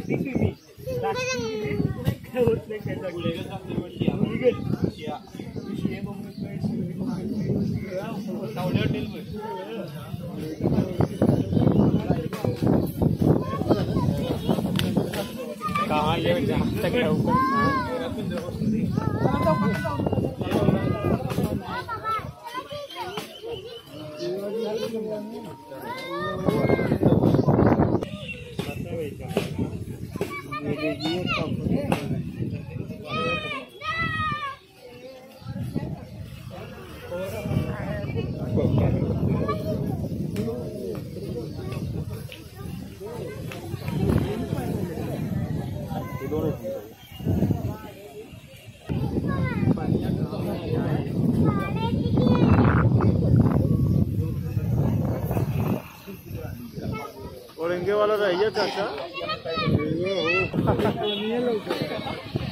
Tekimi. Takimi ne kağıt ne kadar güzel. Güzel. Ya. Bir şeye bakmıyorsun. Tavlar değil mi? कहाँ ये जहाँ तक है ऊपर Thank you. दीजिए और इंगे वाला रहिए चाचा। Apakah?